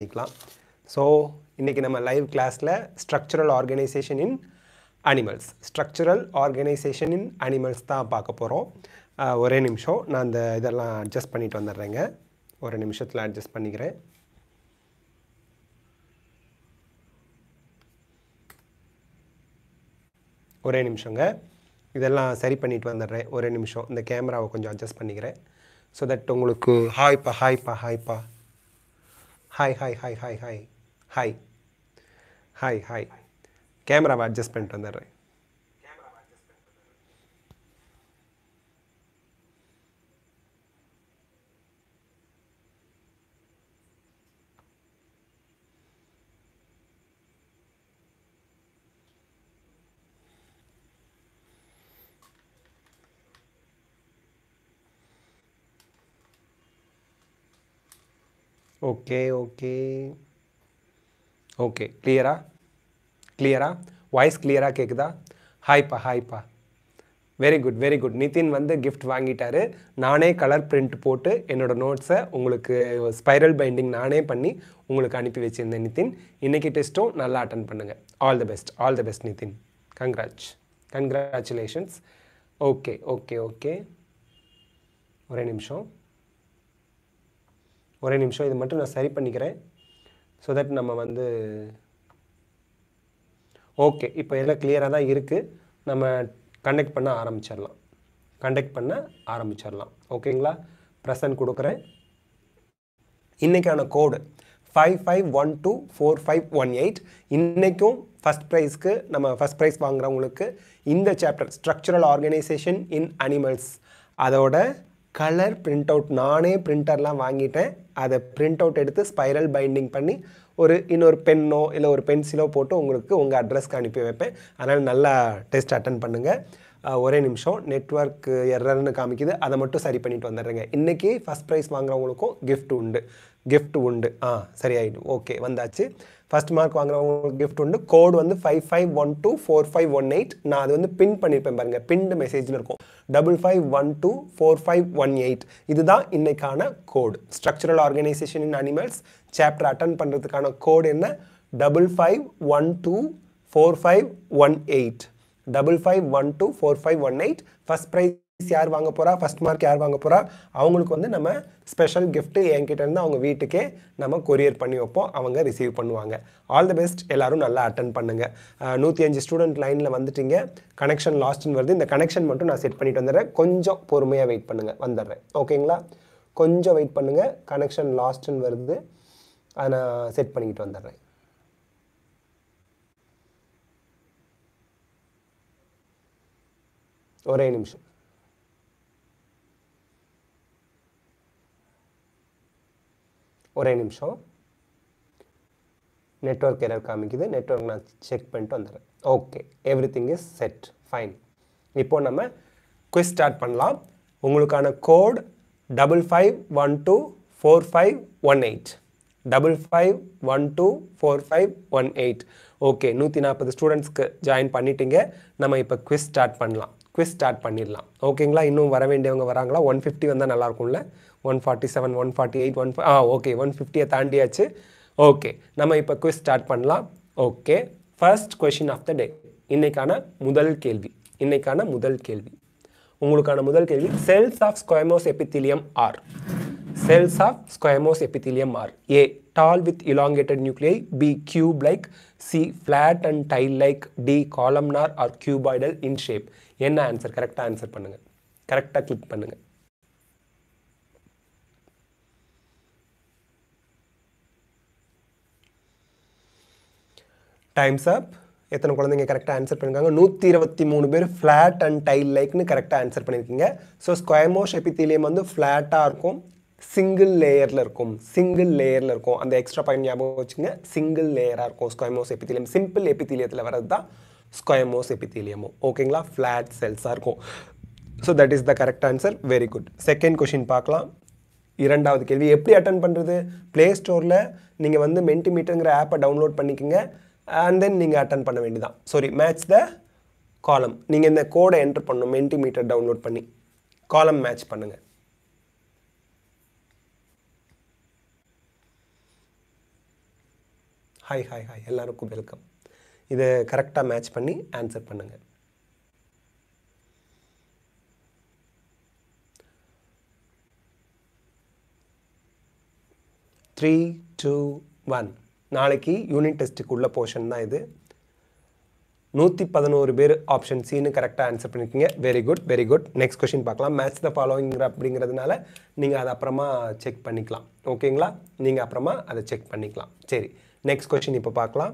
பண்ணிக்கலாம் ஸோ இன்றைக்கி நம்ம லைவ் கிளாஸில் structural organisation in animals structural organisation in animals தான் பார்க்க போகிறோம் ஒரே நிமிஷம். நான் அந்த இதெல்லாம் அட்ஜஸ்ட் பண்ணிட்டு வந்துடுறேங்க. ஒரு நிமிஷத்தில் அட்ஜஸ்ட் பண்ணிக்கிறேன். ஒரே நிமிஷங்க. இதெல்லாம் சரி பண்ணிட்டு வந்துடுறேன். ஒரே நிமிஷம். இந்த கேமராவை கொஞ்சம் அட்ஜஸ்ட் பண்ணிக்கிறேன். ஸோ தட் உங்களுக்கு ஹாய்ப்பா ஹாய்ப்பா ஹாய்ப்பா hi hi hi hi hi hi hi hi கேமராவை அட்ஜஸ்ட் பண்ணிட்டு வந்துடுறேன். ஓகே ஓகே ஓகே கிளியரா கிளியரா வாய்ஸ் கிளியராக கேட்குதா ஹாய்ப்பா ஹாய்ப்பா very good very good Nitin வந்து கிஃப்ட் வாங்கிட்டாரு. நானே கலர் பிரிண்ட் போட்டு என்னோடய நோட்ஸை உங்களுக்கு ஸ்பைரல் பைண்டிங் நானே பண்ணி உங்களுக்கு அனுப்பி வச்சுருந்தேன் நிதின். இன்றைக்கி டெஸ்ட்டும் நல்லா அட்டன் பண்ணுங்கள் all the best all the best Nitin. Congrats congratulations okay okay okay ஒரே நிமிஷம். ஒரே நிமிஷம். இது மட்டும் நான் சரி பண்ணிக்கிறேன். ஸோ தட் நம்ம வந்து ஓகே இப்போ எல்லாம் கிளியராக தான் இருக்குது நம்ம கண்டக்ட் பண்ண ஆரம்பிச்சிடலாம். கண்டக்ட் பண்ண ஆரம்பிச்சிடலாம். ஓகேங்களா ப்ரெசன்ட் கொடுக்குறேன். இன்றைக்கான code five five one two four five one eight இன்றைக்கும் ஃபஸ்ட் ப்ரைஸ்க்கு நம்ம ஃபஸ்ட் ப்ரைஸ் வாங்குறவங்களுக்கு இந்த chapter structural organisation in animals அதோட கலர் பிரிண்ட் அவுட் நானே பிரிண்டர்லாம் வாங்கிட்டேன். அதை பிரிண்ட் அவுட் எடுத்து ஸ்பைரல் பைண்டிங் பண்ணி ஒரு இன்னொரு பென்னோ இல்லை ஒரு பென்சிலோ போட்டு உங்களுக்கு உங்கள் அட்ரஸ்க்கு அனுப்பி வைப்பேன். அதனால் நல்லா டெஸ்ட் அட்டன் பண்ணுங்கள் ஒரே நிமிஷம். நெட்ஒர்க் எரர்னு காமிக்குது. அதை மட்டும் சரி பண்ணிட்டு வந்துடுறேங்க. இன்றைக்கி ஃபஸ்ட் ப்ரைஸ் வாங்குறவங்களுக்கும் கிஃப்ட் உண்டு. கிஃப்ட் உண்டு. ஆ சரியாயிடும் ஓகே வந்தாச்சு. ஃபஸ்ட் மார்க் வாங்குறவங்களுக்கு கிஃப்ட் உண்டு. கோடு வந்து five five one two four five one eight நான் அது வந்து பின் பண்ணியிருப்பேன் பாருங்கள் பின்டு மெசேஜில் இருக்கும். Double five one two four five one eight இதுதான் இன்னைக்கான code structural organisation in animals chapter attend பண்ணுறதுக்கான கோடு என்ன? Double five one two four five one eight double five one two four five one eight first prize யார் வாங்க போகிறா first mark யார் வாங்க போகிறா அவங்களுக்கு வந்து நம்ம ஸ்பெஷல் கிஃப்ட்டு என்கிட்ட இருந்து அவங்க வீட்டுக்கே நம்ம கொரியர் பண்ணி வைப்போம். அவங்க ரிசீவ் பண்ணுவாங்க. ஆல் தி பெஸ்ட் எல்லாரும் நல்லா அட்டன் பண்ணுங்கள் நூற்றி அஞ்சு ஸ்டூடெண்ட் லைனில் வந்துட்டீங்க. கனெக்ஷன் லாஸ்ட்னு வருது. இந்த கனெக்ஷன் மட்டும் நான் செட் பண்ணிட்டு வந்துடுறேன். கொஞ்சம் பொறுமையாக வெயிட் பண்ணுங்கள் வந்துடுறேன். ஓகேங்களா கொஞ்சம் வெயிட் பண்ணுங்கள் கனெக்ஷன் லாஸ்ட்னு வருது. அதை நான் செட் பண்ணிக்கிட்டு வந்துடுறேன். ஒரே நிமிஷம். ஒரே நிமிஷம். நெட்ஒர்க் எரர் காமிக்குது. நெட்ஒர்க் நான் செக் பண்ணிட்டு வந்துடுறேன். Okay everything is set fine இப்போது நம்ம குவிஸ் ஸ்டார்ட் பண்ணலாம். உங்களுக்கான code double five one two four five one eight double five one two four five one eight okay நூற்றி நாற்பது ஸ்டூடெண்ட்ஸ்க்கு ஜாயின் பண்ணிட்டீங்க. நம்ம இப்போ குவிஸ் ஸ்டார்ட் பண்ணலாம். குவிஸ் ஸ்டார்ட் பண்ணிடலாம். ஓகேங்களா இன்னும் வர வேண்டியவங்க வராங்களா? ஒன் ஃபிஃப்டி வந்தால் நல்லாயிருக்கும்ல one forty seven one forty eight one ஆ ஓகே ஒன் ஃபிஃப்டியை தாண்டியாச்சு. ஓகே நம்ம இப்போ குவிஸ் ஸ்டார்ட் பண்ணலாம். Okay first question of the day இன்றைக்கான முதல் கேள்வி. இன்றைக்கான முதல் கேள்வி. உங்களுக்கான முதல் கேள்வி cells of squamous epithelium are cells of squamous epithelium are A tall with elongated nuclei B cube like C flat and tile like D columnar are cuboidal in shape என்ன ஆன்சர் கரெக்டாக ஆன்சர் பண்ணுங்கள் கரெக்டாக click பண்ணுங்கள் times அப் எத்தனை குழந்தைங்க கரெக்டாக answer பண்ணியிருக்காங்க நூற்றி இருபத்தி மூணு பேர் ஃப்ளாட் அண்ட் டைல் லைக்னு கரெக்டாக ஆன்சர் பண்ணியிருக்கீங்க ஸோ ஸ்கொயமோஷ் எபித்திலியம் வந்து ஃப்ளாட்டாக இருக்கும். சிங்கிள் லேயரில் இருக்கும். சிங்கிள் லேயரில் இருக்கும். அந்த எக்ஸ்ட்ரா பாயிண்ட் ஞாபகம் வச்சுங்க சிங்கிள் லேயராக இருக்கும் ஸ்கொயமோஸ் எபித்திலியம் சிம்பிள் எபித்திலியத்தில் வர்றது தான் ஸ்கொயமோஸ் எபித்திலியமோ ஓகேங்களா ஃப்ளாட் செல்ஸாக இருக்கும். So that is the correct answer very good second question பார்க்கலாம். இரண்டாவது கேள்வி எப்படி அட்டன் பண்ணுறது ப்ளே ஸ்டோரில் நீங்கள் வந்து மென்டிமீட்டருங்கிற ஆப்பை டவுன்லோட் பண்ணிக்கோங்க. அண்ட் தென் நீங்கள் அட்டன் பண்ண வேண்டியதான் சாரி மேட்ச் த காலம் நீங்கள் இந்த கோடை என்டர் பண்ணணும் மென்டிமீட்டர் டவுன்லோட் பண்ணி. காலம் மேட்ச் பண்ணுங்கள் ஹாய் ஹாய் ஹாய் எல்லாருக்கும் வெல்கம் இதை கரெக்டாக மேட்ச் பண்ணி ஆன்சர் பண்ணுங்கள் த்ரீ டூ ஒன் நாளைக்கு யூனிட் டெஸ்ட்டுக்கு உள்ள போர்ஷன் தான் இது. நூற்றி பதினோரு பேர் ஆப்ஷன் சின்னு கரெக்டாக ஆன்சர் பண்ணியிருக்கீங்க very good very good next question பார்க்கலாம். மேட்ச் த ஃபாலோவிங்கிற அப்படிங்கிறதுனால நீங்கள் அதை அப்புறமா செக் பண்ணிக்கலாம். ஓகேங்களா நீங்கள் அப்புறமா அதை செக் பண்ணிக்கலாம். சரி நெக்ஸ்ட் கொஷின் இப்போ பார்க்கலாம்.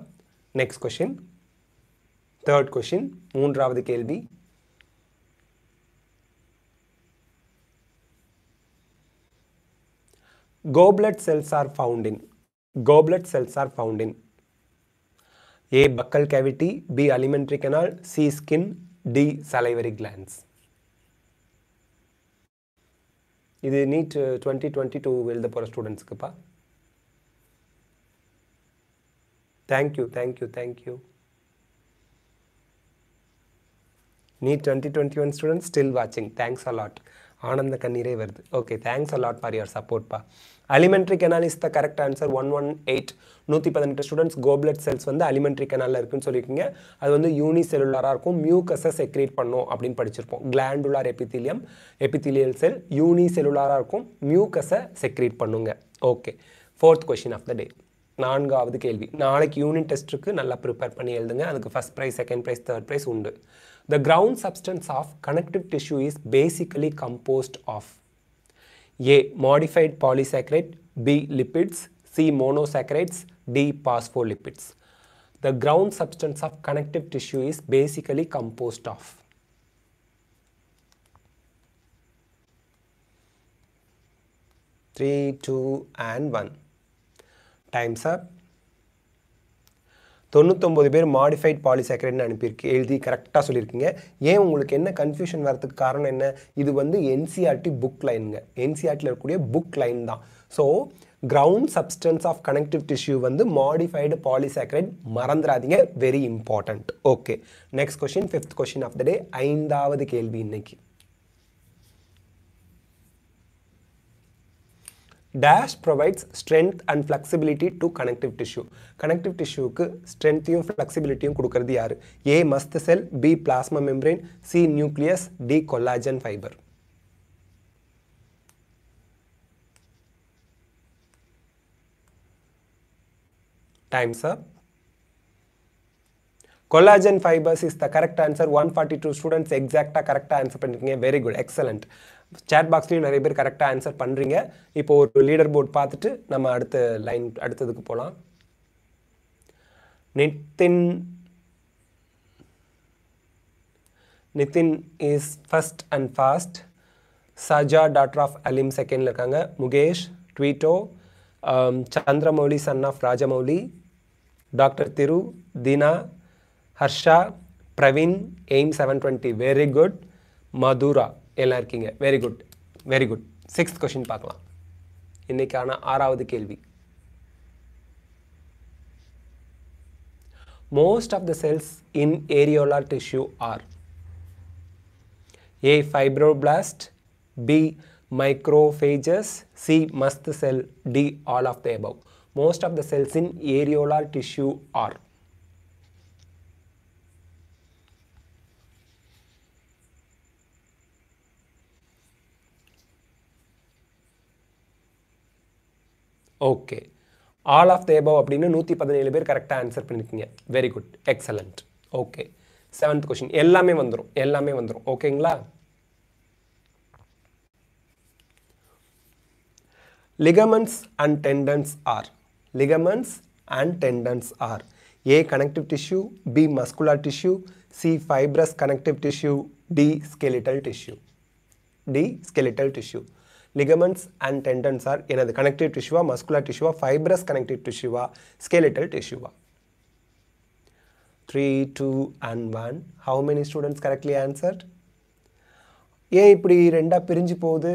நெக்ஸ்ட் கொஷின் தேர்ட் கொஷின் மூன்றாவது கேள்வி. Goblet cells are found in goblet cells are found in a. Buccal cavity b. Alimentary canal c. Skin d. Salivary glands. இது நீட் டுவெண்ட்டி டுவெண்ட்டி டூ எழுத போகிற ஸ்டூடெண்ட்ஸ்க்குப்பா thank you thank you thank you NEET twenty twenty one students still வாட்சிங் thanks a lot ஆனந்த கண்ணீரே வருது. Okay thanks a lot for your சப்போர்ட்ப்பா alimentary canal is the correct answer one one eight நூற்றி பதினெட்டு ஸ்டூடெண்ட்ஸ் கோப்லெட் செல்ஸ் வந்து அலிமெண்ட்ரி கெனாலில் இருக்குன்னு சொல்லியிருக்கீங்க. அது வந்து யூனிசெல்லுலராக இருக்கும். மியூக்கஸை செக்ரேட் பண்ணும் அப்படின்னு படிச்சிருப்போம். கிளாண்டுலார் எபித்திலியம் எபித்திலியல் செல் யூனி செல்லுலாராக இருக்கும். மியூக்கஸை செக்ரேட் பண்ணுங்க. Okay fourth question of the day நான்காவது கேள்வி. நாளைக்கு யூனிட் டெஸ்ட்டுக்கு நல்லா ப்ரிப்பேர் பண்ணி எழுதுங்க. அதுக்கு first prize second prize third prize உண்டு. The ground substance of connective tissue is basically composed of A. Modified polysaccharide B. Lipids C. Monosaccharides D. Phospholipids The ground substance of connective tissue is basically composed of Three, two, and one. Time's up. தொண்ணூத்தொம்பது பேர் modified பாலிசாக்கரைட்னு அனுப்பியிருக்கு. எழுதி கரெக்டாக சொல்லியிருக்கீங்க. ஏன் உங்களுக்கு என்ன confusion வரதுக்கு காரணம் என்ன? இது வந்து என்சிஆர்டி புக் லைனுங்க என்சிஆர்டியில் இருக்கக்கூடிய புக் லைன் தான். So ground substance of connective tissue வந்து மாடிஃபைடு பாலிசாக்கரைட் மறந்துடாதீங்க very important okay next question fifth question of the day ஐந்தாவது கேள்வி இன்னைக்கு. Dash provides strength and flexibility to connective tissue connective டிஷ்யூக்கு ஸ்ட்ரென்த்தையும் ஃப்ளெக்சிபிலிட்டியும் கொடுக்கறது யார்? A mast cell B plasma membrane C nucleus D collagen fibre times up collagen fibres is the correct answer one forty two students எக்ஸாக்டாக கரெக்டாக answer பண்ணிருக்கீங்க. Very good excellent chat பாக்ஸ்லேயும் நிறைய பேர் கரெக்டாக ஆன்சர் பண்ணுறீங்க இப்போ ஒரு லீடர் போர்ட் பார்த்துட்டு நம்ம அடுத்த லைன் அடுத்ததுக்கு போகலாம் Nithin Nithin is first and fast Saja doctor of Alim செகண்டில் இருக்காங்க. Mukesh ட்வீட்டோ Chandramouli son of Rajamouli doctor Thiru Dina Harsha Praveen aim seven twenty very good Madhura எல்லாம் இருக்கீங்க. Very good very good sixth question பார்க்கலாம். இன்னைக்கான ஆறாவது கேள்வி. Most of the cells in areolar tissue are A fibroblast B microphages c. Mast cell d. All of the above. Most of the cells in areolar tissue are okay all of the above அப்படின்னு நூற்றி பதினேழு பேர் கரெக்டாக answer பண்ணியிருக்கீங்க very good excellent okay seventh question எல்லாமே வந்துடும் எல்லாமே வந்துடும் ஓகேங்களா ligaments and tendons are ligaments and tendons are a connective tissue b muscular tissue c fibrous connective tissue d skeletal tissue d skeletal tissue ligaments and tendons are எனது connective tissue muscular tissue fibrous connective tissue skeletal tissue 3 2 and 1 how many students correctly answered? ஏன் இப்படி ரெண்டா பிரிஞ்சு போகுது?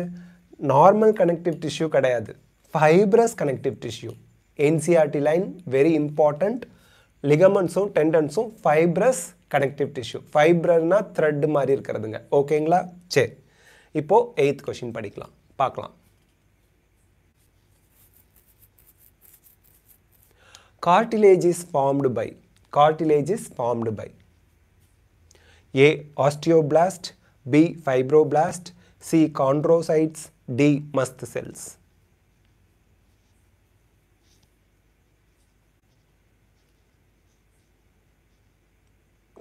Normal connective tissue கிடையாது. Fibrous connective tissue NCERT line very important லிகமெண்ட்ஸும் டெண்டன்ஸும் fibrous connective tissue ஃபைப்ரர்னா thread மாதிரி இருக்கிறதுங்க. ஓகேங்களா சரி. இப்போது எயித் கொஷின் படிக்கலாம். பார்க்கலாம் cartilage is formed by cartilage is formed by a osteoblast b fibroblast c chondrocytes d mast cells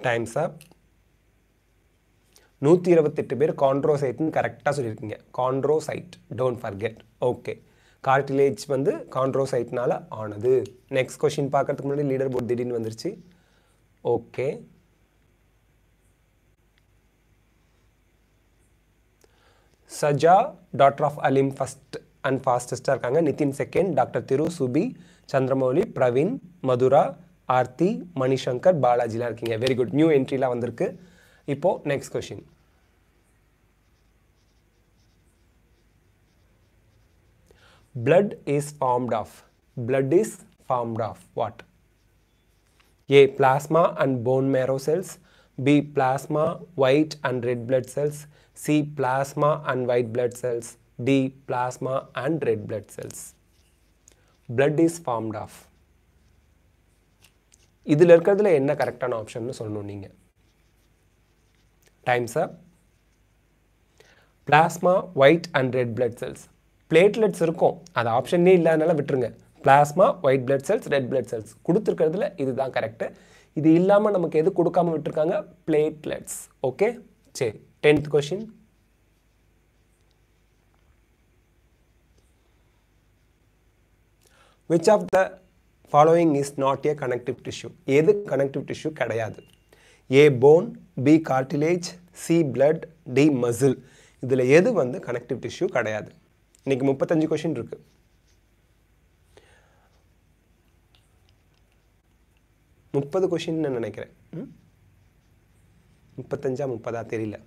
times up நூற்றி இருபத்தெட்டு பேர் கான்ட்ரோசைட்னு கரெக்டாக சொல்லியிருக்கீங்க. Chondrocyte don't forget okay cartilage வந்து கான்ட்ரோசைட்னால ஆனது. நெக்ஸ்ட் கொஷின் பார்க்கறதுக்கு முன்னாடி லீடர் போர்ட் திடீர்னு வந்துருச்சு. Okay Saja doctor of Alim first and ஃபாஸ்டஸ்ட்டாக இருக்காங்க. நிதின் செகண்ட் டாக்டர் திரு சுபி சந்திரமௌலி பிரவீன் மதுரா ஆர்த்தி மணிசங்கர் பாலாஜிலாம் இருக்கீங்க. வெரி குட் நியூ என்ட்ரிலாம் வந்திருக்கு. இப்போது next question blood is formed of blood is formed of what a plasma and bone marrow cells b plasma white and red blood cells c plasma and white blood cells d plasma and red blood cells blood is formed of இதில் இருக்கிறதுல என்ன கரெக்டான option சொல்லணும் நீங்கள் times up plasma white and red blood cells platelets இருக்கும். அது ஆப்ஷனே இல்லாதனால விட்டுருங்க. Plasma white blood cells red blood cells கொடுத்துருக்கிறதுல இதுதான் கரெக்டு இது இல்லாமல் நமக்கு எது கொடுக்காம விட்டுருக்காங்க? பிளேட்லெட்ஸ் ஓகே சரி. Tenth question which of the following is not a connective tissue எது கனெக்டிவ் டிஷ்யூ கிடையாது? A bone B cartilage C blood D muscle இதில் எது வந்து கனெக்டிவ் டிஷ்யூ கிடையாது. இன்னைக்கு முப்பத்தஞ்சு கொஷின் இருக்குது முப்பது கொஷின் நினைக்கிறேன். ம்? முப்பத்தஞ்சா முப்பதா தெரியல.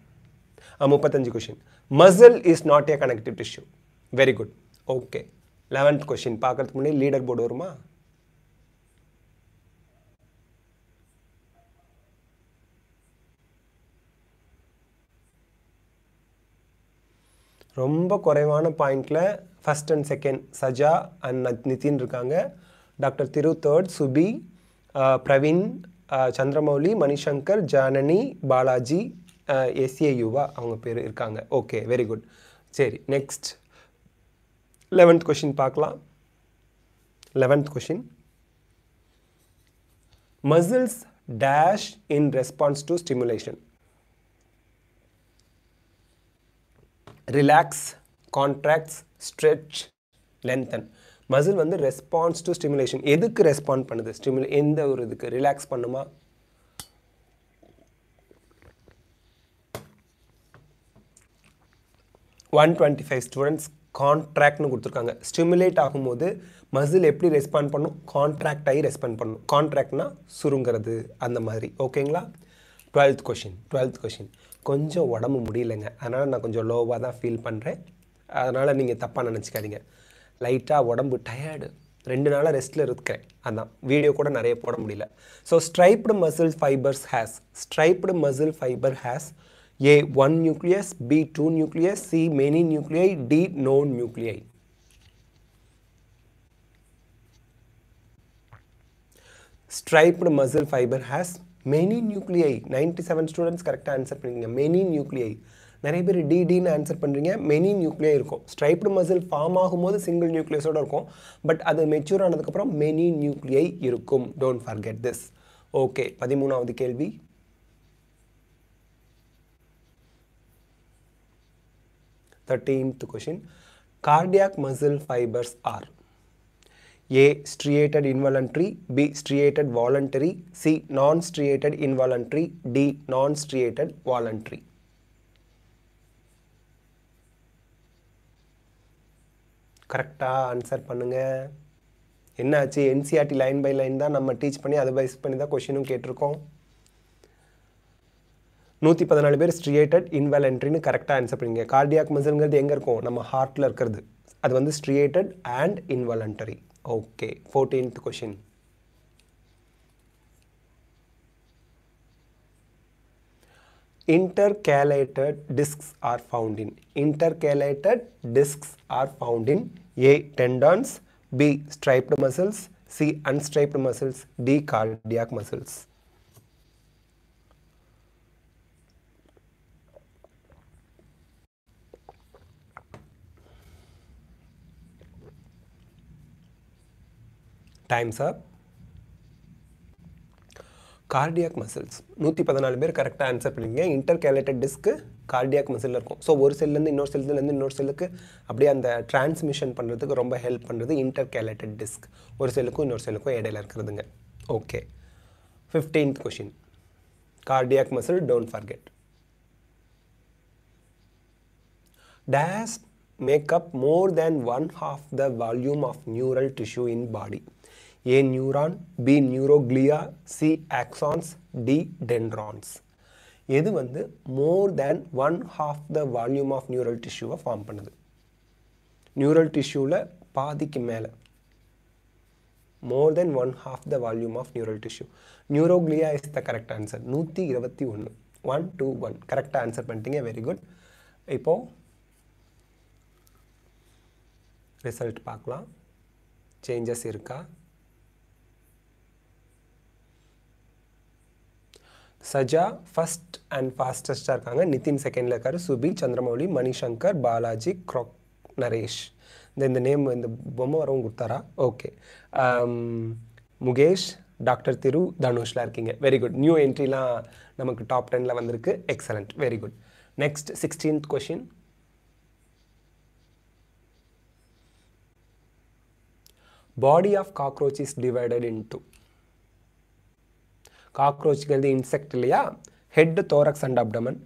ஆ முப்பத்தஞ்சு question muscle is not a connective tissue very good okay eleventh question பார்க்கறதுக்கு முன்னாடி லீடர் போர்டு வருமா? ரொம்ப குறைவான பாயிண்டில் first and second Saja and Nithin இருக்காங்க. டாக்டர் திரு தேர்ட் சுபி பிரவீன் சந்திரமௌலி மணிசங்கர் ஜானனி பாலாஜி எஸ்ஏயுவா அவங்க பேர் இருக்காங்க. ஓகே வெரி குட் சரி நெக்ஸ்ட் லெவன்த் கொஷின் பார்க்கலாம். Eleventh question muscles dash in response to stimulation relax contracts stretch lengthen muscle வந்து ரெஸ்பான்ஸ் டு ஸ்டிமுலேஷன் எதுக்கு ரெஸ்பாண்ட் பண்ணுது? ஸ்டிமுலே எந்த ஒரு இதுக்கு? ரிலாக்ஸ் பண்ணுமா? ஒன் டுவெண்ட்டி ஃபைவ் ஸ்டூடெண்ட்ஸ் கான்ட்ராக்ட்னு கொடுத்துருக்காங்க. ஸ்டிமுலேட் ஆகும்போது மசில் எப்படி ரெஸ்பாண்ட் பண்ணும்? கான்ட்ராக்ட் ஆகி ரெஸ்பாண்ட் பண்ணும். கான்ட்ராக்ட்னா சுருங்கிறது அந்த மாதிரி. ஓகேங்களா டுவெல்த் கொஷின் டுவெல்த் கொஷின் கொஞ்சம் உடம்பு முடியலைங்க. அதனால் நான் கொஞ்சம் லோவாக தான் ஃபீல் பண்ணுறேன் அதனால் நீங்கள் தப்பாக நினச்சிக்காதீங்க. லைட்டாக உடம்பு டயர்டு ரெண்டு நாளாக ரெஸ்ட்டில் இருக்கிறேன். அதான். வீடியோ கூட நிறைய போட முடியல. So striped muscle fibres has striped muscle fibre has A one nucleus B two nucleus C many nuclei D none nuclei striped muscle fiber has many nuclei ninety seven students கரெக்டாக answer பண்ணுறீங்க many nuclei நிறைய பேர் டிடின்னு answer பண்ணுறீங்க many nuclei இருக்கும். Striped muscle form ஆகும்போது single நியூக்ளியஸோடு இருக்கும். பட் அது மெச்சூர் ஆனதுக்கப்புறம் மெனி நியூக்ளியை இருக்கும். டோன்ட் ஃபர்கெட் திஸ் ஓகே பதிமூணாவது கேள்வி. Thirteenth question cardiac muscle fibres are A. Striated involuntary B. Striated voluntary C. Non-striated involuntary D. Non-striated voluntary கரெக்டாக ஆன்சர் பண்ணுங்க என்னாச்சு என்சிஆர்டி லைன் பை லைன் தான் நம்ம டீச் பண்ணி அதை பேஸ் பண்ணி தான் கொஷினும் கேட்டிருக்கோம் நூற்றி பதினாலு பேர் ஸ்ட்ரியேட்டட் இன்வாலன்ட்ரின்னு கரெக்டாக ஆன்சர் பண்ணுங்க கார்டியாக் மசில்ங்கிறது எங்கே இருக்கும் நம்ம ஹார்ட்டில் இருக்கிறது அது வந்து striated and involuntary Okay, 14th question. Intercalated discs are found in. Intercalated discs are found in A. Tendons, B. Striped muscles, C. Unstriped muscles, D. Cardiac muscles. Time's up cardiac muscles நூற்றி பதினாலு பேர் கரெக்டாக answer பண்ணிங்க intercalated டிஸ்க்கு cardiac muscle இருக்கும். So ஒரு செல்லேருந்து இன்னொரு செல்லுலேருந்து இன்னொரு செல்லுக்கு அப்படியே அந்த டிரான்ஸ்மிஷன் பண்ணுறதுக்கு ரொம்ப ஹெல்ப் பண்ணுறது இன்டர் கேலேட்டட் டிஸ்க் ஒரு செல்லுக்கும் இன்னொரு செல்லுக்கும் இடையில இருக்கிறதுங்க. Okay fifteenth question cardiac muscle don't forget dash make up more than one half the volume of neural tissue in body A neuron B neuroglia C axons D dendrons எது வந்து more than one half the volume of neural டிஷ்யூவை form பண்ணுது. Neural டிஷ்யூவில் பாதிக்கு மேலே. More than one half the volume of neural tissue neuroglia is the correct answer நூற்றி இருபத்தி ஒன்று one two one கரெக்டாக ஆன்சர் பண்ணிட்டீங்க. வெரி குட் இப்போது ரிசல்ட் பார்க்கலாம். சேஞ்சஸ் இருக்கா? சஜா ஃபஸ்ட் அண்ட் ஃபாஸ்டஸ்ட்டாக இருக்காங்க. நிதின் செகண்டில் இருக்கார். சுபி சந்திரமௌலி மணிசங்கர் பாலாஜி க்ரோக் நரேஷ். இந்த இந்த நேம் இந்த பொம்மை வரவும் கொடுத்தாரா? ஓகே um, முகேஷ் டாக்டர் திரு தனுஷில் இருக்கீங்க. வெரி குட் நியூ என்ட்ரிலாம் நமக்கு டாப் டெனில் வந்திருக்கு. Excellent very good next sixteenth question body of cockroach is divided into காக்ரோச்கிறது insect இல்லையா? Head thorax and abdomen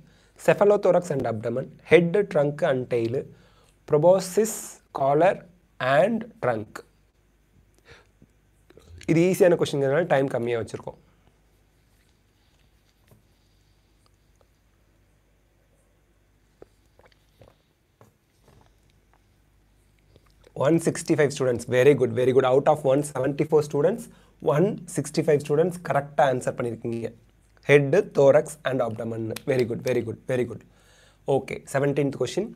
cephalothorax and abdomen head trunk and tail proboscis collar and trunk இது ஈஸியான கொஷின்ங்கிறதுனால time கம்மியாக வச்சுருக்கோம். One sixty five students very good very good out of one seventy four students one sixty five students கரெக்டாக answer பண்ணியிருக்கீங்க head thorax and abdomen very good very good very good okay seventeenth question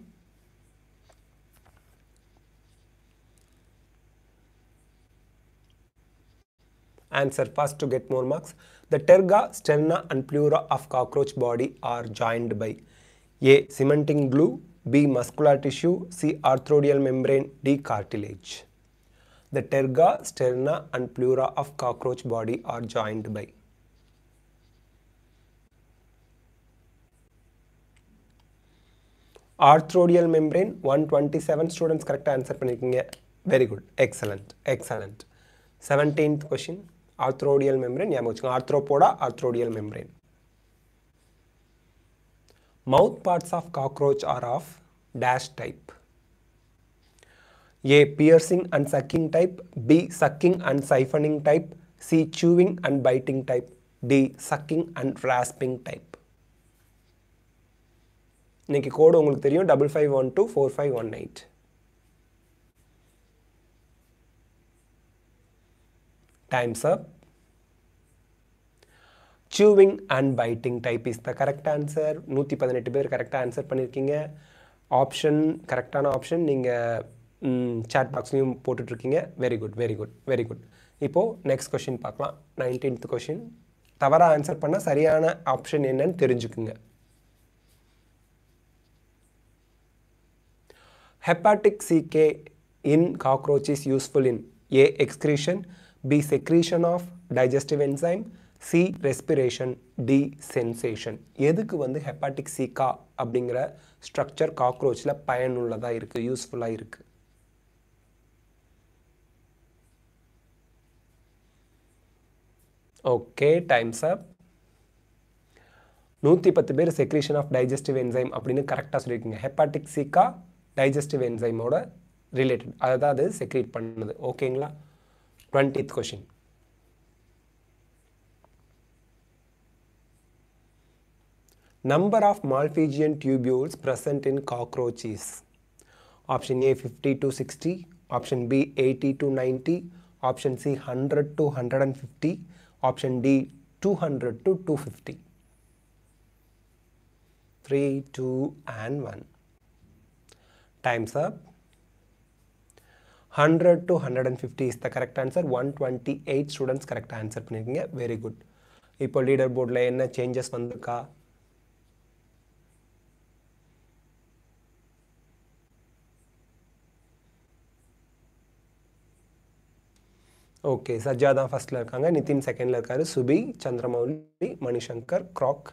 Answer first to get more marks. The terga, sterna and pleura of cockroach body are joined by A. Cementing glue B. Muscular tissue C. Arthrodial membrane D. Cartilage The terga, sterna and pleura of cockroach body are joined by Arthrodial membrane 127 students correct answer பண்ணிருக்கீங்க very good excellent excellent 17th question arthrodial membrane ஞாபகம் வச்சுக்கோங்க arthropoda arthrodial membrane mouth parts of cockroach are of dash type A. Piercing and sucking type. B. Sucking and siphoning type. C. Chewing and biting type. D. Sucking and rasping type. இன்னைக்கு code உங்களுக்கு தெரியும் double five one two four five one eight times up chewing and biting type is the correct answer. நூற்றி பதினெட்டு பேர் கரெக்டாக answer பண்ணியிருக்கீங்க option கரெக்டான option நீங்கள் சேட் பாக்ஸ்லையும் போட்டுட்ருக்கீங்க. Very good very good very good இப்போது நெக்ஸ்ட் கொஷின் பார்க்கலாம். நைன்டீன்த் கொஷின் தவறாக ஆன்சர் பண்ணால் சரியான ஆப்ஷன் என்னன்னு தெரிஞ்சுக்குங்க. Hepatic caeca in cockroach is useful in A Excretion B secretion of digestive enzyme C respiration D sensation எதுக்கு வந்து ஹெப்பாட்டிக் சீக்கா அப்படிங்கிற ஸ்ட்ரக்சர் காக்ரோச்சில் பயனுள்ளதாக இருக்குது யூஸ்ஃபுல்லாக இருக்குது ஓகே டைம்ஸ் அப் நூற்றி பத்து பேர் செக்ரீஷன் ஆஃப் டைஜஸ்டிவ் என்சைம் அப்படின்னு கரெக்டாக சொல்லியிருக்கீங்க ஹெப்பாட்டிக் சீக்கா டைஜஸ்டிவ் என்சைமோட ரிலேட்டட் அதை தான் அது செக்ரீட் பண்ணுது ஓகேங்களா twentieth question number of malphigian tubules present in cockroaches option a 50 to 60 option b 80 to 90 option c 100 to 150 Option D 200 to 250. 3, 2 and 1. Time's up. 100 to 150 is the correct answer. 128 students correct answer Very good. Good இப்போ leader போர்டில் என்ன changes வந்திருக்கா okay sajja தான் ஃபஸ்ட்டில் இருக்காங்க நிதின் செகண்டில் இருக்காரு சுபி சந்திரமௌலி மணிசங்கர் க்ராக்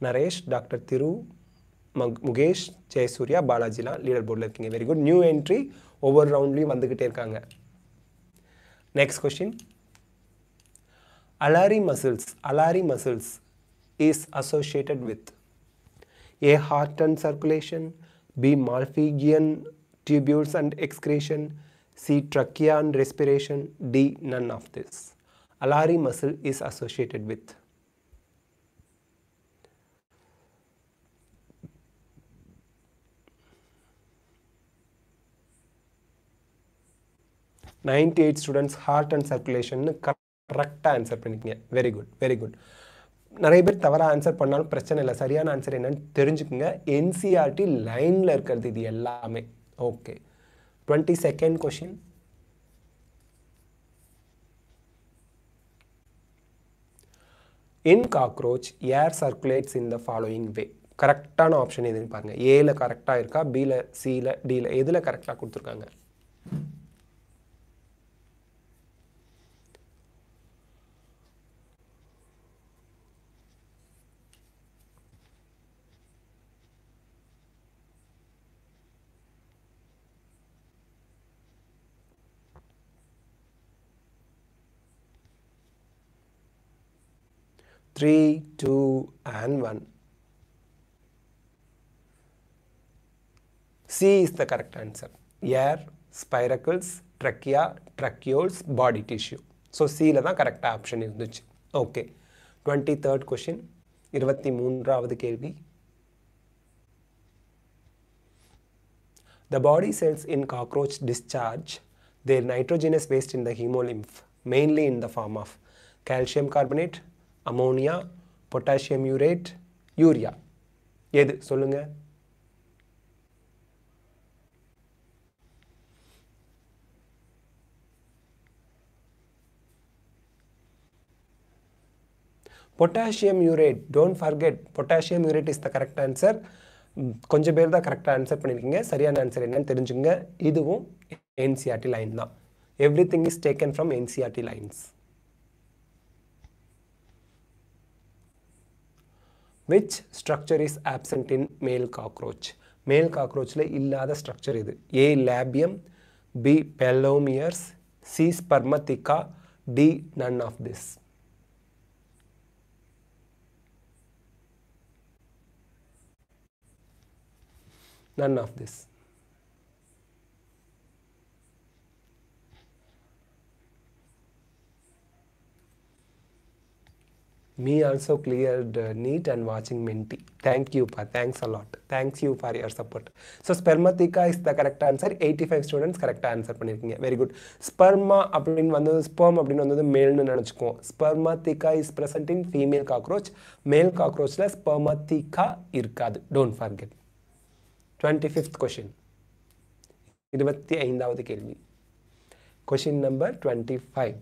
நரேஷ் டாக்டர் திரு மக் முகேஷ் ஜெயசூர்யா பாலாஜிலாம் லீடர் போர்டில் இருக்கீங்க வெரி குட் நியூ என்ட்ரி ஒவ்வொரு ரவுண்ட்லேயும் வந்துக்கிட்டே இருக்காங்க. Next question alari muscles alari muscles is associated with a heart and circulation b malpighian tubules and excretion c trachea and respiration d none of this. Alari muscle is associated with. Ninety eight students heart and circulation கரெக்டாக answer பண்ணிக்கங்க. Very good very good நிறைய பேர் தவறாக answer பண்ணாலும் பிரச்சனை இல்லை. சரியான answer என்னன்னு தெரிஞ்சுக்குங்க. என்சிஆர்டி லைனில் இருக்கிறது இது எல்லாமே. Okay twenty second question in cockroach air circulates in the following way கரெக்டான ஆப்ஷன் எதுன்னு பாருங்கள் ஏல கரெக்டாக இருக்கா? பியில் சியில் டியில் எதில் கரெக்டாக கொடுத்துருக்காங்க? three, two, and one. C is the correct answer. Air, spiracles, trachea, tracheoles, body tissue. So சியில் தான் கரெக்டாக ஆப்ஷன் இருந்துச்சு ஓகே டுவெண்ட்டி தேர்ட் கொஷின் இருபத்தி மூன்றாவது கேள்வி The body cells in cockroach discharge their nitrogenous waste in the hemolymph, mainly in the form of calcium carbonate, ammonia potassium urate urea. எது? சொல்லுங்க. Potassium urate don't forget potassium urate is the correct answer கொஞ்சம் பேர் தான் கரெக்டாக answer பண்ணியிருக்கீங்க சரியான answer என்னன்னு தெரிஞ்சுங்க. இதுவும் என்சிஆர்டி லைன் தான். Everything is taken from NCERT lines which structure is absent in male cockroach male காக்ரோச்சில் இல்லாத ஸ்ட்ரக்சர் இது A labium B phallomeres C spermatheca D none of this none of this me also cleared uh, NEET and watching Menti. Thank you, Pa. Thanks a lot. Thanks you for your support. So, spermatheca is the correct answer. 85 students correct answer பண்ணிருக்கீங்க. Very good. Sperma அப்படின் வந்தது, sperm அப்படின் வந்தது மேல்னு நனச்சுக்கும். Spermatheca is present in female cockroach. Male cockroachல spermatheca இருக்காது. Don't forget. 25th question. 25வது கேள்வி. Question number 25.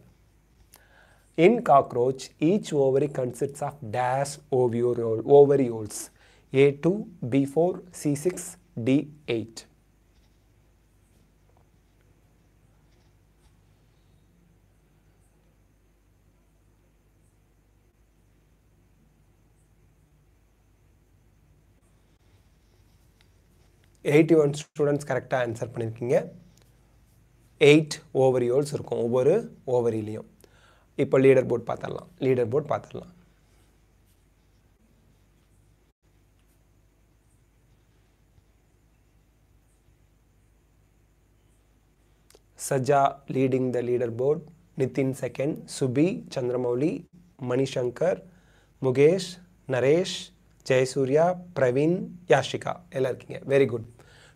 In cockroach, each ovary consists of dash ovules A2, B4, C6, D8. Eighty one students கரெக்டாக answer பண்ணியிருக்கீங்க eight ஓவரியோல்ஸ் இருக்கும் ஒவ்வொரு ஓவரிலையும் இப்போ leader board பார்த்துடலாம். Leader board பார்த்துடலாம். Saja leading the leader board Nithin second Subi Chandramouli Manishankar Mukesh Naresh Jayasurya Praveen Yashika எல்லாம் இருக்கீங்க. Very good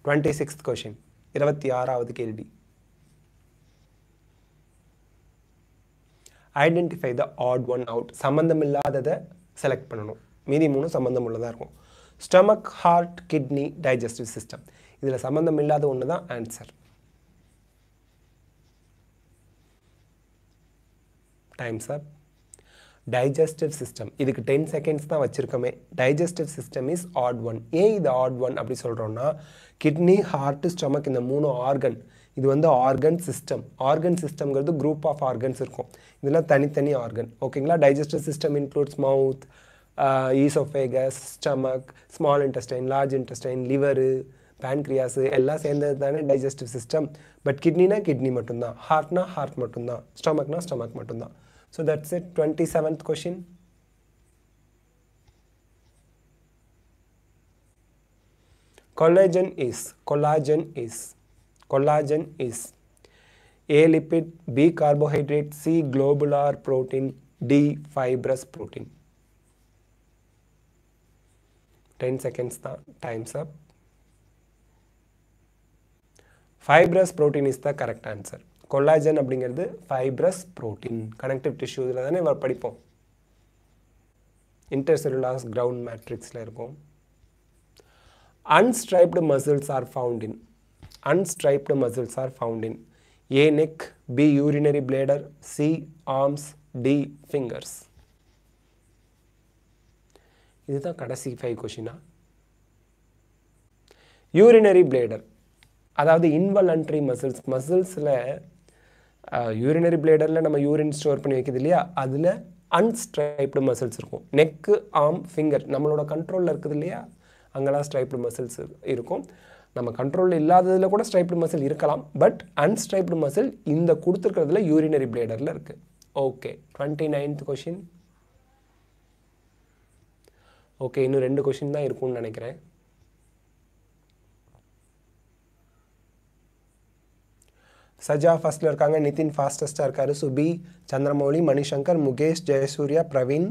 twenty sixth question இருபத்தி ஆறாவது கேள்வி. Identify the odd one out சம்மந்தம் இல்லாததை செலக்ட் பண்ணணும். மீதி மூணு சம்மந்தம் உள்ளதாக இருக்கும். Stomach heart kidney digestive system இதில் சம்மந்தம் இல்லாத ஒன்று தான் answer times up digestive system இதுக்கு டென் செகண்ட்ஸ் தான் வச்சுருக்கோமே. Digestive system is odd one ஏன் இது ஆட் ஒன் அப்படி சொல்கிறோன்னா கிட்னி ஹார்ட்டு ஸ்டொமக் இந்த மூணு ஆர்கன் இது வந்து ஆர்கன் சிஸ்டம் ஆர்கன் சிஸ்டம்ங்கிறது குரூப் ஆஃப் ஆர்கன்ஸ் இருக்கும். இதெல்லாம் தனித்தனி ஆர்கன் ஓகேங்களா digestive system includes mouth oesophagus stomach small intestine large intestine liver pancreas எல்லாம் சேர்ந்தது தானே டைஜஸ்டிவ் சிஸ்டம் பட் கிட்னினா கிட்னி மட்டும்தான். ஹார்ட்னா ஹார்ட் மட்டும்தான். ஸ்டொமக்னா ஸ்டொமக் மட்டும்தான். So that's it twenty seventh question collagen is. Collagen is. collagen is a lipid b carbohydrate c globular protein d fibrous protein 10 seconds தான் times up fibrous protein is the correct answer collagen அப்படிங்கிறது fibrous protein connective tissue இதில் தானே இவர் படிப்போம் intercellulose ground matrixல இருக்கும் unstriped muscles are found in unstriped muscles are found in a neck b urinary bladder c arms d fingers. இதுதான் கடைசி five கொஷினா urinary bladder அதாவது இன்வலன்ட்ரி muscles மசில்ஸில் urinary பிளேடரில் நம்ம யூரின் ஸ்டோர் பண்ணி வைக்கிறது இல்லையா? அதில் அன்ஸ்ட்ரைப்டு மசில்ஸ் இருக்கும். நெக்கு ஆம் ஃபிங்கர் நம்மளோட கண்ட்ரோலில் இருக்குது இல்லையா? அங்கெல்லாம் ஸ்ட்ரைப்டு மசில்ஸ் இருக்கும். நம்ம கண்ட்ரோலில் இல்லாததில் கூட ஸ்ட்ரைப்டு மசில் இருக்கலாம் பட் அன்ஸ்ட்ரைப்டு மசில் இந்த கொடுத்துருக்கிறதுல யூரினரி பிளேடரில் இருக்குது okay twenty ninth question okay இன்னும் ரெண்டு கொஷின் தான் இருக்கும்னு நினைக்கிறேன். சஜா ஃபர்ஸ்ட்ல இருக்காங்க நிதின் ஃபாஸ்டஸ்ட்டாக இருக்காரு சுபி சந்திரமௌலி மணிசங்கர் முகேஷ் ஜெயசூர்யா பிரவீன்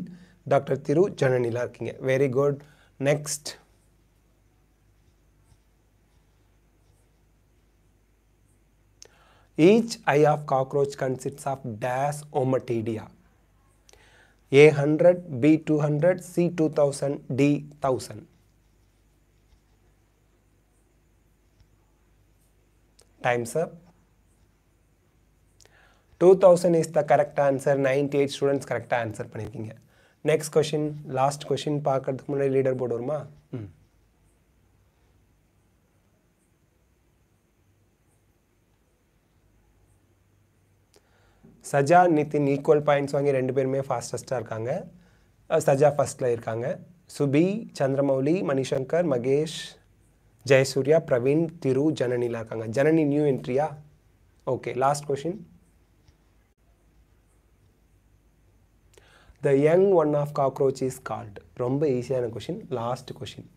டாக்டர் திரு ஜனனிலாம் இருக்கீங்க. Very good next Each eye of cockroach consists of dash omatidia. A 100, B 200, C 2000, D 1000. Time's up. 2000 is the correct answer. 98 students correct answer பண்ணியிருக்கீங்க நெக்ஸ்ட் கொஷின் லாஸ்ட் கொஷின் பார்க்கறதுக்கு முன்னாடி லீடர் போர்டு வருமா Saja Nitin equal points வாங்கி ரெண்டு பேருமே ஃபாஸ்டஸ்ட்டாக இருக்காங்க. அஹ் சஜா ஃபஸ்ட்டில் இருக்காங்க. சுபி சந்திரமௌலி மணிசங்கர் மகேஷ் ஜெயசூர்யா பிரவீன் திரு ஜனனிலாம் இருக்காங்க. Janani new என்ட்ரியா okay last question the young one of cockroach is called ரொம்ப ஈஸியான கொஷின் லாஸ்ட் கொஷின்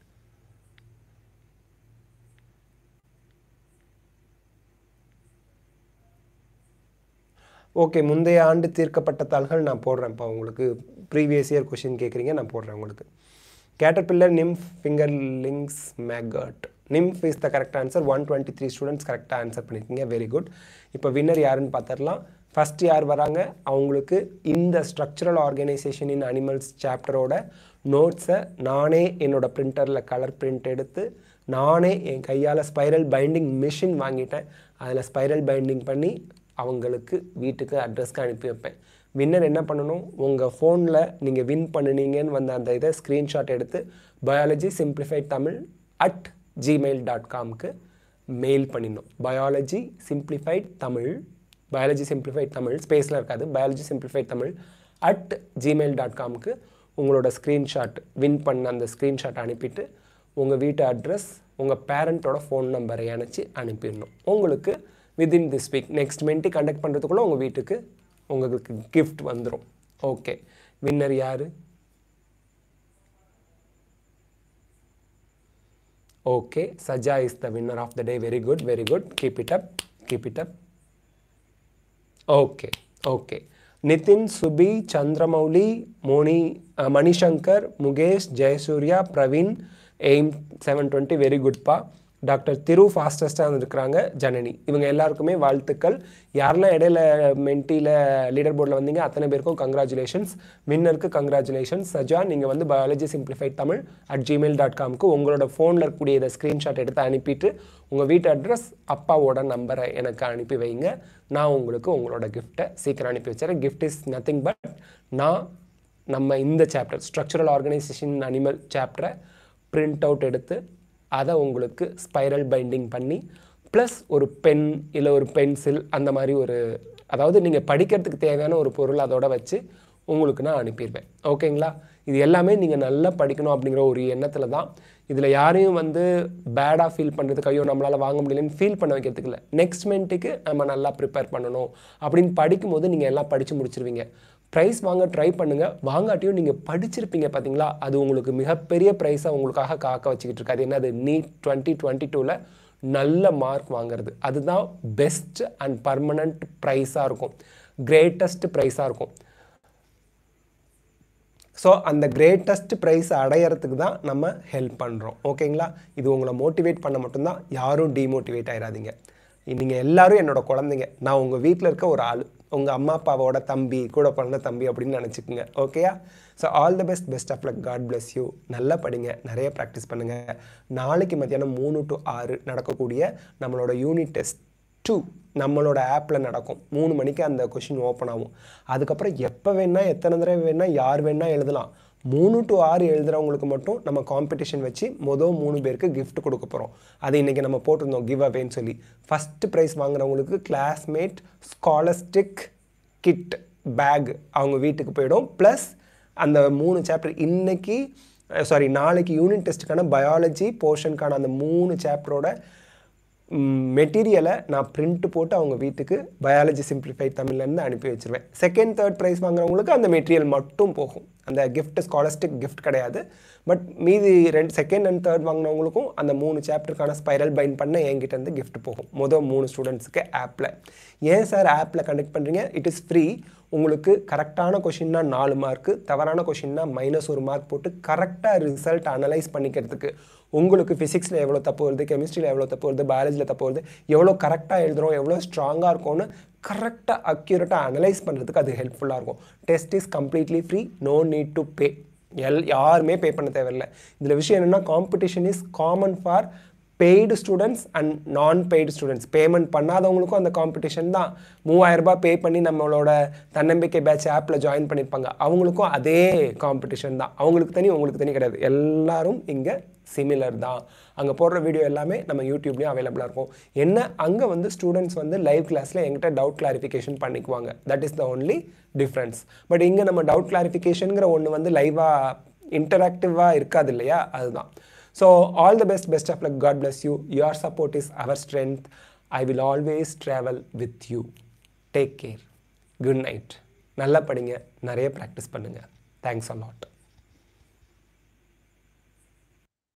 ஓகே முந்தைய ஆண்டு தீர்க்கப்பட்ட தாள்கள் நான் போடுறேன் இப்போ உங்களுக்கு ப்ரீவியஸ் இயர் கொஷின் கேட்குறீங்க நான் போடுறேன் உங்களுக்கு. Caterpillar nymph finger links maggot nymph is the correct answer one twenty three students கரெக்டாக ஆன்சர் பண்ணியிருக்கீங்க வெரி குட் இப்போ வின்னர் யாருன்னு பார்த்துடலாம் ஃபஸ்ட் யார் வராங்க? அவங்களுக்கு இந்த ஸ்ட்ரக்சரல் ஆர்கனைசேஷன் இன் அனிமல்ஸ் சாப்டரோட நோட்ஸை நானே என்னோட பிரிண்டரில் கலர் பிரிண்ட் எடுத்து நானே என் கையால் ஸ்பைரல் பைண்டிங் மிஷின் வாங்கிட்டேன். அதில் ஸ்பைரல் பைண்டிங் பண்ணி அவங்களுக்கு வீட்டுக்கு அட்ரஸ்க்கு அனுப்பி வைப்பேன். வின்னர் என்ன பண்ணணும்? உங்கள் ஃபோனில் நீங்கள் வின் பண்ணினீங்கன்னு வந்த அந்த இதை ஸ்க்ரீன்ஷாட் எடுத்து biology simplified Tamil at Gmail dot காம்க்கு mail பண்ணிடணும். Biology simplified Tamil biology simplified Tamil ஸ்பேஸில் இருக்காது. Biology simplified Tamil at Gmail dot காம்க்கு உங்களோட ஸ்க்ரீன்ஷாட் வின் பண்ண அந்த ஸ்க்ரீன்ஷாட் அனுப்பிட்டு உங்கள் வீட்டு அட்ரஸ் உங்கள் பேரண்ட்டோட ஃபோன் நம்பரை இணைச்சி அனுப்பிடணும். உங்களுக்கு within this week next Menti conduct பண்ணுறதுக்குள்ளே உங்கள் வீட்டுக்கு உங்களுக்கு கிஃப்ட் வந்துடும் ஓகே வின்னர் யார்? Okay Saja is the winner of the day very good very good keep it up keep it up okay okay Nithin Subi Chandramouli Moni Manishankar Mukesh Jayasurya Praveen aim seven twenty very குட்பா doctor Thiru ஃபாஸ்டஸ்ட்டாக இருக்கிறாங்க ஜனனி. இவங்க எல்லாருக்குமே வாழ்த்துக்கள். யாரெல்லாம் இடையில மென்ட்டியில் leader போர்டில் வந்தீங்க அத்தனை பேருக்கும் கங்க்ராச்சுலேஷன்ஸ் வின்னருக்கு கங்க்ராச்சுலேஷன்ஸ் சஜா நீங்கள் வந்து biology simplified Tamil at Gmail dot காம்க்கு உங்களோட ஃபோனில் இருக்கக்கூடிய இதை ஸ்க்ரீன்ஷாட் எடுத்து அனுப்பிட்டு உங்கள் வீட்டு அட்ரஸ் அப்பாவோட நம்பரை எனக்கு அனுப்பி வைங்க. நான் உங்களுக்கு உங்களோட கிஃப்ட்டை சீக்கிரம் அனுப்பி வச்சுறேன் கிஃப்ட் இஸ் நத்திங் பட் நான் நம்ம இந்த சாப்டர் ஸ்ட்ரக்சரல் ஆர்கனைசேஷன் அனிமல் சாப்டரை பிரிண்ட் அவுட் எடுத்து அதை உங்களுக்கு ஸ்பைரல் பைண்டிங் பண்ணி ப்ளஸ் ஒரு பென் இல்லை ஒரு பென்சில் அந்த மாதிரி ஒரு அதாவது நீங்கள் படிக்கிறதுக்கு தேவையான ஒரு பொருள் அதோட வச்சு உங்களுக்கு நான் அனுப்பிடுவேன். ஓகேங்களா? இது எல்லாமே நீங்கள் நல்லா படிக்கணும் அப்படிங்கிற ஒரு எண்ணத்தில் தான் இதில் யாரையும் வந்து பேடாக ஃபீல் பண்ணுறதுக்கு ஐயோ நம்மளால் வாங்க முடியலன்னு ஃபீல் பண்ண வைக்கிறதுக்கு இல்லை. நெக்ஸ்ட் மென்ட்டுக்கு நம்ம நல்லா ப்ரிப்பேர் பண்ணணும் அப்படின்னு படிக்கும்போது நீங்கள் எல்லாம் படித்து முடிச்சிருவீங்க. ப்ரைஸ் வாங்க ட்ரை பண்ணுங்கள் வாங்காட்டியும் நீங்கள் படிச்சிருப்பீங்க பார்த்தீங்களா அது உங்களுக்கு மிகப்பெரிய ப்ரைஸாக உங்களுக்காக காக்க வச்சுக்கிட்டு இருக்கு. அது என்னது? நீட் டுவெண்ட்டி டுவெண்ட்டி டூவில் நல்ல மார்க் வாங்குறது. அதுதான் பெஸ்ட் அண்ட் பர்மனண்ட் ப்ரைஸாக இருக்கும். கிரேட்டஸ்ட் ப்ரைஸாக இருக்கும். ஸோ அந்த கிரேட்டஸ்ட் ப்ரைஸ் அடையிறதுக்கு தான் நம்ம ஹெல்ப் பண்ணுறோம் ஓகேங்களா இது உங்களை மோட்டிவேட் பண்ண மட்டும்தான். யாரும் டிமோட்டிவேட் ஆகிடாதீங்க நீங்கள் எல்லோரும் என்னோட குழந்தைங்க. நான் உங்கள் வீட்டில் இருக்க ஒரு ஆள். உங்கள் அம்மா அப்பாவோட தம்பி கூட பிறந்த தம்பி அப்படின்னு நினச்சிக்கோங்க. ஓகேயா so all the best best of luck God bless you நல்லா படிங்க. நிறைய ப்ராக்டிஸ் பண்ணுங்கள் நாளைக்கு மத்தியானம் மூணு டு ஆறு நடக்கக்கூடிய நம்மளோட யூனிட் டெஸ்ட் டூ நம்மளோட ஆப்பில் நடக்கும். மூணு மணிக்கு அந்த கொஷின் ஓப்பன் ஆகும். அதுக்கப்புறம் எப்போ வேணால் எத்தனை தடவை வேணால் யார் வேணால் எழுதலாம். மூணு டு ஆறு எழுதுறவங்களுக்கு மட்டும் நம்ம காம்படிஷன் வச்சு மொதல் மூணு பேருக்கு கிஃப்ட் கொடுக்க போகிறோம் அது இன்றைக்கி நம்ம போட்டிருந்தோம் கிவ் அவேன்னு சொல்லி. ஃபஸ்ட்டு ப்ரைஸ் வாங்குறவங்களுக்கு கிளாஸ்மேட் ஸ்காலஸ்டிக் கிட் பேக் அவங்க வீட்டுக்கு போயிடும். ப்ளஸ் அந்த மூணு சாப்டர் இன்னைக்கு சாரி நாளைக்கு யூனிட் டெஸ்ட்டுக்கான பயாலஜி போர்ஷனுக்கான அந்த மூணு சாப்டரோட மெட்டீரியலை நான் பிரிண்ட் போட்டு அவங்க வீட்டுக்கு பயாலஜி சிம்பிளிஃபை தமிழ்லேருந்து அனுப்பி வச்சுருவேன். செகண்ட் தேர்ட் ப்ரைஸ் வாங்குறவங்களுக்கு அந்த மெட்டீரியல் மட்டும் போகும். அந்த கிஃப்ட் ஸ்காலர்ஸ்டிக் கிஃப்ட் கிடையாது. பட் மீதி ரெண்டு செகண்ட் அண்ட் தேர்ட் வாங்கினவங்களுக்கும் அந்த மூணு சாப்டருக்கான ஸ்பைரல் பைண்ட் பண்ண என்கிட்ட கிஃப்ட் போகும். மொதல் மூணு ஸ்டூடெண்ட்ஸுக்கு ஆப்பில் ஏன் சார் ஆப்பில் கண்டக்ட் பண்ணுறீங்க இட் இஸ் ஃப்ரீ உங்களுக்கு கரெக்டான கொஷின்னா நாலு மார்க்கு தவறான கொஷின்னா மைனஸ் ஒரு மார்க் போட்டு கரெக்டாக ரிசல்ட் அனலைஸ் பண்ணிக்கிறதுக்கு உங்களுக்கு ஃபிசிக்ஸில் எவ்வளோ தப்பு வருது கெமிஸ்ட்ரியில் எவ்வளோ தப்பு வருது பயாலஜியில் தப்பு வருது எவ்வளோ கரெக்டாக எழுதுகிறோம் எவ்வளோ ஸ்ட்ராங்காக இருக்கும்னு கரெக்டாக அக்யூரேட்டாக அனலைஸ் பண்ணுறதுக்கு அது ஹெல்ப்ஃபுல்லாக இருக்கும். Test is completely free no need to pay L யாருமே பே பண்ண தேவையில்லை. இதில் விஷயம் என்னென்னா competition is common for paid students and non paid students payment பண்ணாதவங்களுக்கும் அந்த காம்படிஷன் தான். மூவாயிரரூபா ரூபாய் பே பண்ணி நம்மளோட தன்னம்பிக்கை பேட்ச் ஆப்பில் ஜாயின் பண்ணியிருப்பாங்க. அவங்களுக்கும் அதே காம்படிஷன் தான். அவங்களுக்கு தனி உங்களுக்கு தனி கிடையாது. எல்லாரும் இங்கே சிமிலர் தான். அங்கே போடுற வீடியோ எல்லாமே நம்ம யூடியூப்லேயும் அவைலபிளாக இருக்கும். என்ன? அங்கே வந்து ஸ்டூடெண்ட்ஸ் வந்து லைவ் கிளாஸில் எங்கிட்ட டவுட் கிளாரிஃபிகேஷன் பண்ணிக்குவாங்க. That is the only difference but இங்கே நம்ம டவுட் கிளாரிஃபிகேஷனுங்கிற ஒன்று வந்து லைவாக இன்டராக்டிவாக இருக்காது இல்லையா? அதுதான். So all the best best of luck god bless you your support is our strength. I will always travel with you take care good night நல்லா படிங்க. நிறைய ப்ராக்டிஸ் பண்ணுங்கள் தேங்க்ஸ் அ லாட்